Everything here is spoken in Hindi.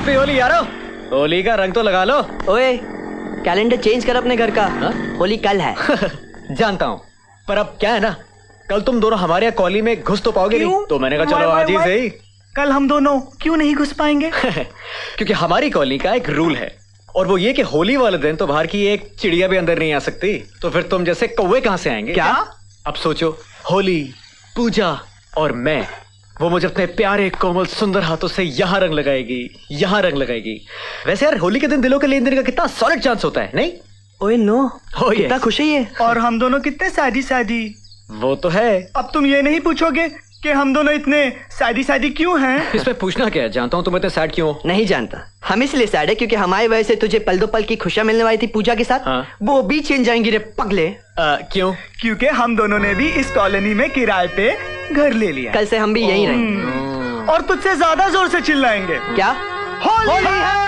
हैप्पी होली यारो। होली का रंग तो लगा लो। ओए कैलेंडर चेंज कर अपने घर का। हाँ? होली कल है। जानता हूँ। पर अब क्या है ना? कल तुम दोनों हमारे यहाँ कॉली में घुस तो पाओगे नहीं। तो मैंने कहा चलो आज ही सही कल हम दोनों क्यों नहीं घुस पाएँगे? क्योंकि हमारी कॉलोनी का एक रूल है। और वो ये कि होली वाले दिन तो बाहर की एक चिड़िया भी अंदर नहीं आ सकती। तो फिर तुम जैसे कौवे कहाँ से आएँगे? क्या? अब सोचो होली पूजा और मैं। वो मुझे अपने प्यारे कोमल सुंदर हाथों से यहाँ रंग लगाएगी यहाँ रंग लगाएगी। वैसे यार होली के दिन दिलों के लेन देन का कितना सॉलिड चांस होता है नहीं? ओए नो। Oh, कितना yes. खुश है ये। और हम दोनों कितने शादी शादी वो तो है। अब तुम ये नहीं पूछोगे कि हम दोनों इतने शादी शादी क्यों हैं? इसमें पूछना क्या है? जानता हूँ तुम इतने सैड क्यों नहीं जानता। हम इसलिए सैड है क्योंकि हमारी वजह से तुझे पल दो पल की खुशियाँ मिलने वाली थी पूजा के साथ। हाँ। वो भी छीन जाएँगी रे पगले। आ, क्यों? क्योंकि हम दोनों ने भी इस कॉलोनी में किराए पे घर ले लिया। कल से हम भी यही रहेंगे। और तुझसे ज़्यादा ज़ोर से चिल्लाएँगे। क्या? होली है।